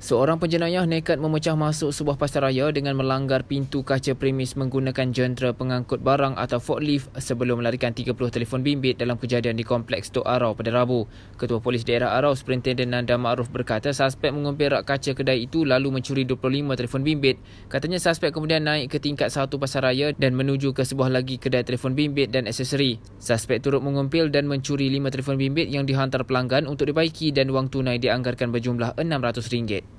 Seorang penjenayah nekat memecah masuk sebuah pasaraya dengan melanggar pintu kaca premis menggunakan jentera pengangkut barang atau forklift sebelum melarikan 30 telefon bimbit dalam kejadian di Kompleks Tok Arau pada Rabu. Ketua Polis Daerah Arau, Superintenden Nanda Ma'ruf berkata suspek mengumpir rak kaca kedai itu lalu mencuri 25 telefon bimbit. Katanya suspek kemudian naik ke tingkat satu pasaraya dan menuju ke sebuah lagi kedai telefon bimbit dan aksesori. Suspek turut mengumpil dan mencuri 5 telefon bimbit yang dihantar pelanggan untuk dibaiki dan wang tunai dianggarkan berjumlah RM600.